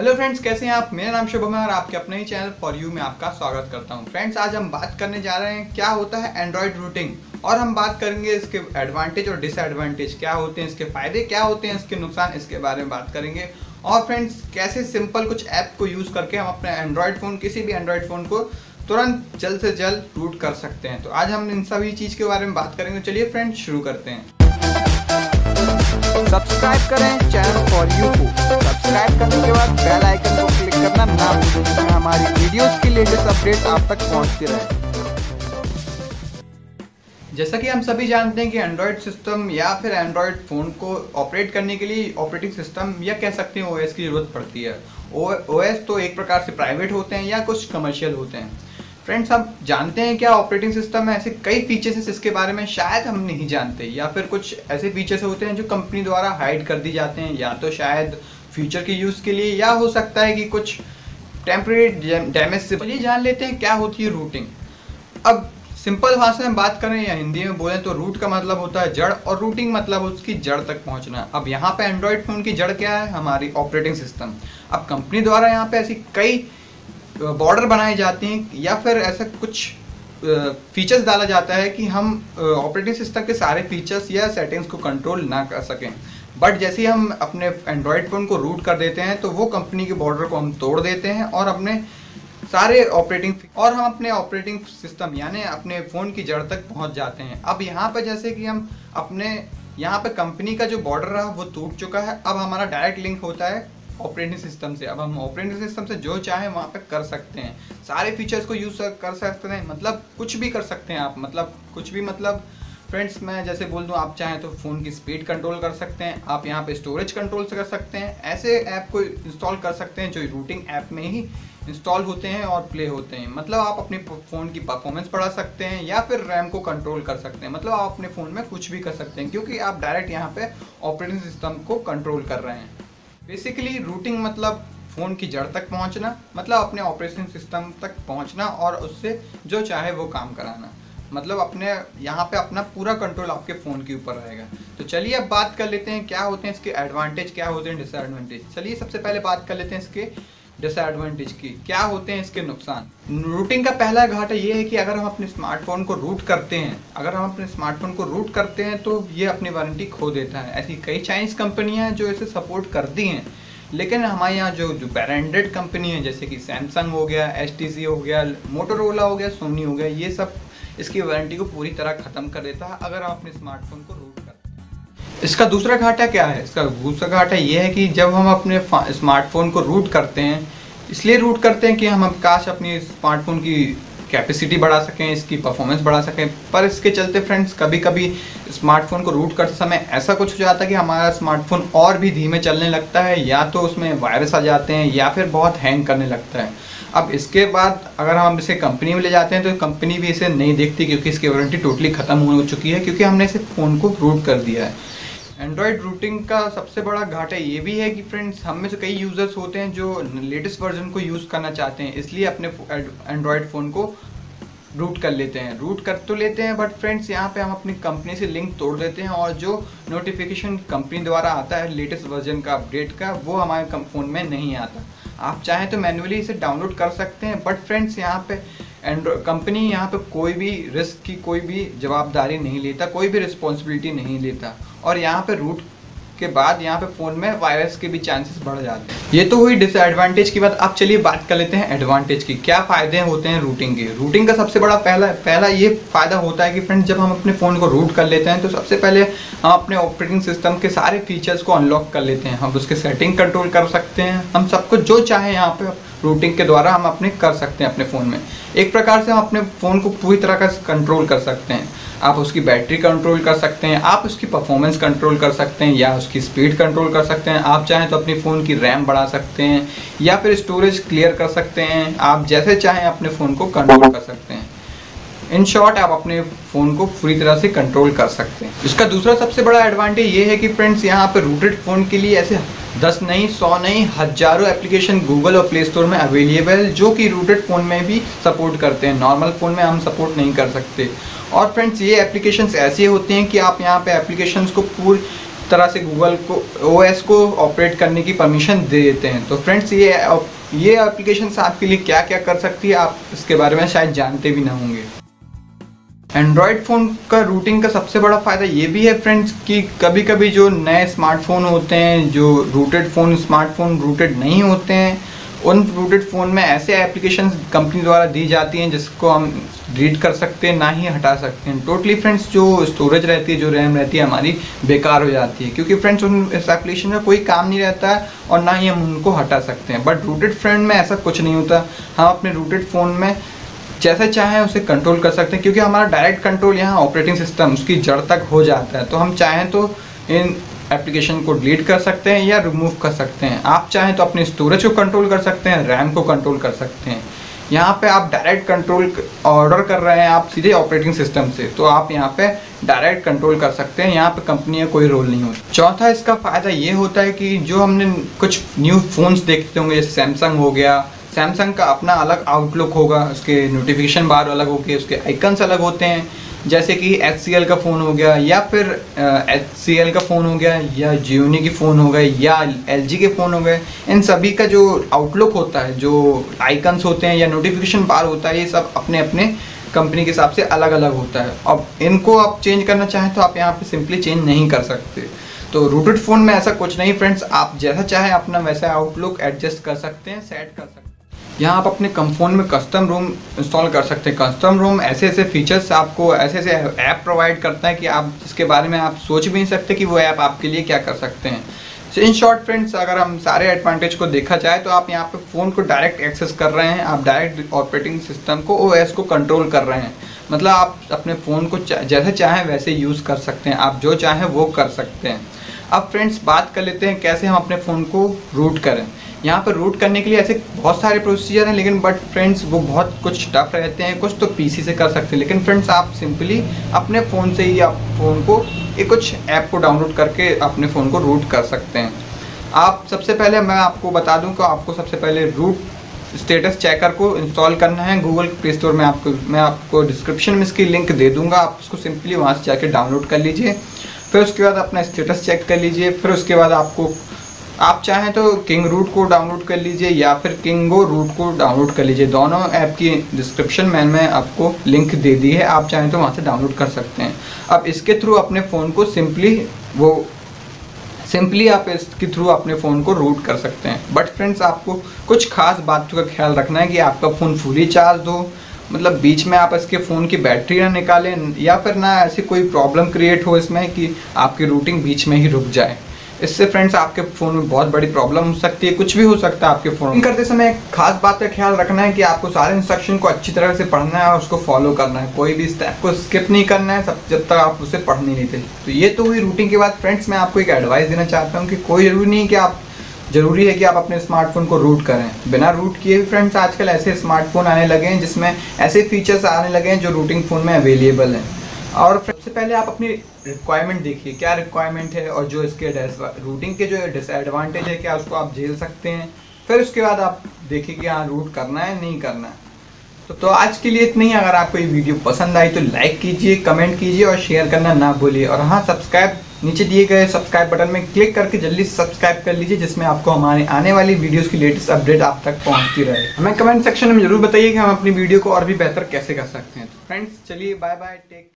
Hello friends कैसे हैं आप? मेरा नाम शुभम है और आपके अपने ही चैनल फॉर यू में आपका स्वागत करता हूँ। फ्रेंड्स आज हम बात करने जा रहे हैं, क्या होता है एंड्रॉयड रूटिंग और हम बात करेंगे इसके एडवांटेज और डिसएडवांटेज क्या होते हैं, इसके फ़ायदे, क्या होते हैं, इसके नुकसान, इसके बारे में बात करेंगे। और फ्रेंड्स कैसे सिंपल कुछ ऐप को यूज़ करके हम अपने एंड्रॉयड फ़ोन किसी भी एंड्रॉयड फ़ोन को तुरंत जल्द से जल्द रूट कर सकते हैं। तो आज हम इन सभी चीज़ के बारे में बात करेंगे। चलिए फ्रेंड्स शुरू करते हैं। सब्सक्राइब करें चैनल फॉर यू को सब्सक्राइब करने के बाद बेल आइकन को क्लिक करना ना भूलें। जिसमें हमारी वीडियोस की लेटेस्ट अपडेट आप तक पहुँचती रहे। जैसा कि हम सभी जानते हैं कि एंड्रॉयड सिस्टम या फिर एंड्रॉयड फ़ोन को ऑपरेट करने के लिए ऑपरेटिंग सिस्टम या कह सकते हैं ओएस की ज़रूरत पड़ती है। ओएस तो एक प्रकार से प्राइवेट होते हैं या कुछ कमर्शियल होते हैं। फ्रेंड्स आप जानते हैं क्या ऑपरेटिंग सिस्टम में ऐसे कई फीचर्स हैं जिसके बारे में शायद हम नहीं जानते, या फिर कुछ ऐसे फीचर्स होते हैं जो कंपनी द्वारा हाइड कर दी जाते हैं, या तो शायद फ्यूचर के यूज़ के लिए, या हो सकता है कि कुछ टेम्प्रेरी डैमेज से चलिए जान लेते हैं क्या होती है रूटिंग अब सिंपल भाषा में बात करें या हिंदी में बोलें तो रूट का मतलब होता है जड़, और रूटिंग मतलब उसकी जड़ तक पहुँचना। अब यहाँ पे एंड्रॉयड फ़ोन की जड़ क्या है? हमारी ऑपरेटिंग सिस्टम अब कंपनी द्वारा यहाँ पे ऐसी कई बॉर्डर बनाए जाते हैं या फिर ऐसा कुछ फीचर्स डाला जाता है कि हम ऑपरेटिंग सिस्टम के सारे फीचर्स या सेटिंग्स को कंट्रोल ना कर सकें। बट जैसे ही हम अपने एंड्रॉयड फ़ोन को रूट कर देते हैं तो वो कंपनी के बॉर्डर को हम तोड़ देते हैं और अपने सारे ऑपरेटिंग और हम अपने ऑपरेटिंग सिस्टम यानी अपने फ़ोन की जड़ तक पहुँच जाते हैं। अब यहाँ पर जैसे कि हम अपने, यहाँ पर कंपनी का जो बॉर्डर रहा, वो टूट चुका है। अब हमारा डायरेक्ट लिंक होता है ऑपरेटिंग सिस्टम से। अब हम ऑपरेटिंग सिस्टम से जो चाहे वहाँ पर कर सकते हैं। सारे फीचर्स को यूज़ कर सकते हैं मतलब कुछ भी कर सकते हैं आप। मतलब कुछ भी मतलब फ्रेंड्स मैं जैसे बोल दूँ, आप चाहें तो फ़ोन की स्पीड कंट्रोल कर सकते हैं। आप यहाँ पे स्टोरेज कंट्रोल कर सकते हैं। ऐसे ऐप को इंस्टॉल कर सकते हैं जो रूटिंग ऐप में ही इंस्टॉल होते हैं और प्ले होते हैं। मतलब आप अपने फ़ोन की परफॉर्मेंस बढ़ा सकते हैं या फिर रैम को कंट्रोल कर सकते हैं। मतलब आप अपने फ़ोन में कुछ भी कर सकते हैं, क्योंकि आप डायरेक्ट यहाँ पर ऑपरेटिंग सिस्टम को कंट्रोल कर रहे हैं। बेसिकली रूटिंग मतलब फ़ोन की जड़ तक पहुँचना मतलब अपने ऑपरेशन सिस्टम तक पहुँचना और उससे जो चाहे वो काम कराना। मतलब अपने, यहाँ पे अपना पूरा कंट्रोल आपके फ़ोन के ऊपर रहेगा। तो चलिए अब बात कर लेते हैं क्या होते हैं इसके एडवांटेज क्या होते हैं डिसएडवांटेज चलिए सबसे पहले बात कर लेते हैं इसके डिसएडवांटेज की। क्या होते हैं इसके नुकसान? रूटिंग का पहला घाटा ये है कि अगर हम अपने स्मार्टफ़ोन को रूट करते हैं, अगर हम अपने स्मार्टफ़ोन को रूट करते हैं तो ये अपनी वारंटी खो देता है। ऐसी कई चाइनीज़ कंपनियाँ हैं जो इसे सपोर्ट करती हैं। लेकिन हमारे यहाँ जो जो ब्रांडेड कंपनी है, जैसे कि सैमसंग हो गया एस हो गया मोटोरोला हो गया सोनी हो गया, ये सब इसकी वारंटी को पूरी तरह ख़त्म कर देता है। अगर आप अपने स्मार्टफ़ोन को इसका दूसरा घाटा क्या है? इसका दूसरा घाटा ये है कि जब हम अपने स्मार्टफ़ोन को रूट करते हैं, इसलिए रूट करते हैं कि हम काश अपनी स्मार्टफ़ोन की कैपेसिटी बढ़ा सकें, इसकी परफॉर्मेंस बढ़ा सकें। पर इसके चलते फ्रेंड्स कभी कभी स्मार्टफ़ोन को रूट करते समय ऐसा कुछ हो जाता है कि हमारा स्मार्टफ़ोन और भी धीमे चलने लगता है, या तो उसमें वायरस आ जाते हैं, या फिर बहुत हैंग करने लगता है। अब इसके बाद अगर हम इसे कंपनी में ले जाते हैं तो कंपनी भी इसे नहीं देखती क्योंकि इसकी वारंटी टोटली ख़त्म हो चुकी है, क्योंकि हमने इसे फ़ोन को रूट कर दिया है। एंड्रॉयड रूटिंग का सबसे बड़ा घाटा ये भी है कि फ्रेंड्स हम में से कई यूज़र्स होते हैं जो लेटेस्ट वर्जन को यूज़ करना चाहते हैं, इसलिए अपने एंड्रॉयड फ़ोन को रूट कर लेते हैं। रूट कर तो लेते हैं बट फ्रेंड्स यहाँ पे हम अपनी कंपनी से लिंक तोड़ देते हैं और जो नोटिफिकेशन कंपनी द्वारा आता है लेटेस्ट वर्जन का अपडेट का, वो हमारे फ़ोन में नहीं आता। आप चाहें तो मैनुअली इसे डाउनलोड कर सकते हैं बट फ्रेंड्स यहाँ पे एंड्रो कंपनी यहाँ पे कोई भी रिस्क की कोई भी जवाबदारी नहीं लेता, कोई भी रिस्पॉन्सिबिलिटी नहीं लेता। और यहाँ पे रूट के बाद यहाँ पे फ़ोन में वायरस के भी चांसेस बढ़ जाते हैं। ये तो हुई डिसएडवांटेज की बात। अब चलिए बात कर लेते हैं एडवांटेज की। क्या फ़ायदे होते हैं रूटिंग के? रूटिंग का सबसे बड़ा पहला पहला ये फ़ायदा होता है कि फ्रेंड्स जब हम अपने फ़ोन को रूट कर लेते हैं तो सबसे पहले हम अपने ऑपरेटिंग सिस्टम के सारे फीचर्स को अनलॉक कर लेते हैं। हम उसके सेटिंग कंट्रोल कर सकते हैं। हम सबको जो चाहे यहाँ पे रूटिंग के द्वारा हम अपने कर सकते हैं अपने फ़ोन में। एक प्रकार से हम अपने फ़ोन को पूरी तरह का कंट्रोल कर सकते हैं। आप उसकी बैटरी कंट्रोल कर सकते हैं, आप उसकी परफॉर्मेंस कंट्रोल कर सकते हैं या उसकी स्पीड कंट्रोल कर सकते हैं। आप चाहें तो अपनी फ़ोन की रैम बढ़ा सकते हैं या फिर स्टोरेज क्लियर कर सकते हैं। आप जैसे चाहें अपने फ़ोन को कंट्रोल कर सकते हैं। इन शॉर्ट आप अपने फ़ोन को पूरी तरह से कंट्रोल कर सकते हैं। इसका दूसरा सबसे बड़ा एडवांटेज ये है कि फ्रेंड्स यहाँ पर रूटेड फ़ोन के लिए ऐसे दस नहीं, सौ नहीं, हज़ारों एप्लीकेशन गूगल और प्ले स्टोर में अवेलेबल जो कि रूटेड फ़ोन में भी सपोर्ट करते हैं। नॉर्मल फ़ोन में हम सपोर्ट नहीं कर सकते। और फ्रेंड्स ये एप्लीकेशंस ऐसे होते हैं कि आप यहाँ पे एप्लीकेशंस को पूरी तरह से गूगल को ओएस को ऑपरेट करने की परमिशन दे देते हैं। तो फ्रेंड्स ये ये एप्लीकेशन आपके लिए क्या क्या कर सकती है, आप इसके बारे में शायद जानते भी ना होंगे। एंड्रॉयड फ़ोन का रूटिंग का सबसे बड़ा फ़ायदा ये भी है फ्रेंड्स कि कभी कभी जो नए स्मार्टफ़ोन होते हैं, जो रूटेड फ़ोन स्मार्टफ़ोन रूटेड नहीं होते हैं, उन रूटेड फ़ोन में ऐसे एप्लीकेशन कंपनी द्वारा दी जाती हैं जिसको हम डिलीट कर सकते हैं, ना ही हटा सकते हैं। टोटली फ्रेंड्स जो स्टोरेज रहती है, जो रैम रहती है, हमारी बेकार हो जाती है। क्योंकि फ्रेंड्स उन इस एप्लीकेशन में कोई काम नहीं रहता है और ना ही हम उनको हटा सकते हैं। बट रूटेड फ्रेंड में ऐसा कुछ नहीं होता। हम अपने रूटेड फ़ोन में जैसे चाहें उसे कंट्रोल कर सकते हैं, क्योंकि हमारा डायरेक्ट कंट्रोल यहाँ ऑपरेटिंग सिस्टम उसकी जड़ तक हो जाता है। तो हम चाहें तो इन एप्लीकेशन को डिलीट कर सकते हैं या रिमूव कर सकते हैं। आप चाहें तो अपने स्टोरेज को कंट्रोल कर सकते हैं रैम को कंट्रोल कर सकते हैं। यहाँ पे आप डायरेक्ट कंट्रोल ऑर्डर कर रहे हैं आप सीधे ऑपरेटिंग सिस्टम से तो आप यहाँ पे डायरेक्ट कंट्रोल कर सकते हैं। यहाँ पे कंपनी का कोई रोल नहीं होता। चौथा इसका फ़ायदा ये होता है कि जो हमने कुछ न्यू फोन्स देखते होंगे, जैसे सैमसंग हो गया सैमसंग का अपना अलग आउटलुक होगा, उसके नोटिफिकेशन बार अलग होके उसके आइकन्स अलग होते हैं। जैसे कि एच का फ़ोन हो गया, या फिर एच का फ़ोन हो गया, या जियोनी की फ़ोन हो गए, या एलजी के फ़ोन हो गए, इन सभी का जो आउटलुक होता है, जो आइकन्स होते हैं, या नोटिफिकेशन बार होता है, ये सब अपने अपने कंपनी के हिसाब से अलग अलग होता है। अब इनको आप चेंज करना चाहें तो आप यहाँ पे सिंपली चेंज नहीं कर सकते। तो रूटेड फ़ोन में ऐसा कुछ नहीं फ्रेंड्स आप जैसा चाहें, अपना वैसा आउटलुक एडजस्ट कर सकते हैं सेट कर सकते हैं। यहाँ आप अपने कम फ़ोन में कस्टम रूम इंस्टॉल कर सकते हैं। कस्टम रूम ऐसे ऐसे फीचर्स आपको ऐसे ऐसे ऐप प्रोवाइड करता है कि आप जिसके बारे में आप सोच भी नहीं सकते कि वो ऐप आपके लिए क्या कर सकते हैं। सो इन शॉर्ट फ्रेंड्स अगर हम सारे एडवांटेज को देखा जाए तो आप यहाँ पे फ़ोन को डायरेक्ट एक्सेस कर रहे हैं। आप डायरेक्ट ऑपरेटिंग सिस्टम को ओ को कंट्रोल कर रहे हैं। मतलब आप अपने फ़ोन को चा, जैसे चाहें वैसे यूज़ कर सकते हैं। आप जो चाहें वो कर सकते हैं। अब फ्रेंड्स बात कर लेते हैं कैसे हम अपने फ़ोन को रूट करें। यहाँ पर रूट करने के लिए ऐसे बहुत सारे प्रोसीजर हैं, लेकिन बट फ्रेंड्स वो बहुत कुछ टफ रहते हैं, कुछ तो पीसी से कर सकते हैं, लेकिन फ्रेंड्स आप सिंपली अपने फ़ोन से ही आप फ़ोन को एक कुछ ऐप को डाउनलोड करके अपने फ़ोन को रूट कर सकते हैं। आप सबसे पहले मैं आपको बता दूँ कि आपको सबसे पहले रूट स्टेटस चेकर को इंस्टॉल करना है। गूगल प्ले स्टोर में आपको, मैं आपको डिस्क्रिप्शन में इसकी लिंक दे दूँगा। आप उसको सिंपली वहाँ से जाके डाउनलोड कर लीजिए। फिर उसके बाद अपना स्टेटस चेक कर लीजिए। फिर उसके बाद आपको आप चाहें तो किंग रूट को डाउनलोड कर लीजिए या फिर किंगो रूट को डाउनलोड कर लीजिए। दोनों ऐप की डिस्क्रिप्शन में मैं आपको लिंक दे दी है। आप चाहें तो वहाँ से डाउनलोड कर सकते हैं। अब इसके थ्रू अपने फ़ोन को सिंपली वो सिंपली आप इसके थ्रू अपने फ़ोन को रूट कर सकते हैं। बट फ्रेंड्स आपको कुछ खास बातों का ख्याल रखना है कि आपका फ़ोन फुली चार्ज हो मतलब बीच में आप इसके फ़ोन की बैटरी ना निकालें या फिर ना ऐसी कोई प्रॉब्लम क्रिएट हो इसमें कि आपकी रूटिंग बीच में ही रुक जाए। इससे फ्रेंड्स आपके फ़ोन में बहुत बड़ी प्रॉब्लम हो सकती है, कुछ भी हो सकता है आपके फ़ोन करते समय एक खास बात का ख्याल रखना है कि आपको सारे इंस्ट्रक्शन को अच्छी तरह से पढ़ना है और उसको फॉलो करना है। कोई भी स्टेप को स्किप नहीं करना है, सब, जब तक आप उसे पढ़ नहीं लेते। तो ये तो हुई रूटीन के बाद। फ्रेंड्स मैं आपको एक एडवाइस देना चाहता हूँ कि कोई ज़रूरी नहीं कि आप, ज़रूरी है कि आप अपने स्मार्टफ़ोन को रूट करें। बिना रूट किए भी फ्रेंड्स आजकल ऐसे स्मार्टफ़ोन आने लगे हैं जिसमें ऐसे फीचर्स आने लगे हैं जो रूटिंग फ़ोन में अवेलेबल हैं। और सबसे पहले आप अपनी रिक्वायरमेंट देखिए क्या रिक्वायरमेंट है और जो इसके रूटिंग के जो डिसएडवांटेज है क्या उसको आप झेल सकते हैं? फिर उसके बाद आप देखिए कि हाँ रूट करना है नहीं करना है। तो, तो आज के लिए इतना ही। अगर आपको ये वीडियो पसंद आई तो लाइक कीजिए कमेंट कीजिए और शेयर करना ना भूलिए। और हाँ सब्सक्राइब नीचे दिए गए सब्सक्राइब बटन में क्लिक करके जल्दी सब्सक्राइब कर लीजिए जिसमें आपको हमारे आने वाली वीडियोस की लेटेस्ट अपडेट आप तक पहुँचती रहे। हमें कमेंट सेक्शन में ज़रूर बताइए कि हम अपनी वीडियो को और भी बेहतर कैसे कर सकते हैं। तो फ्रेंड्स चलिए बाय बाय टेक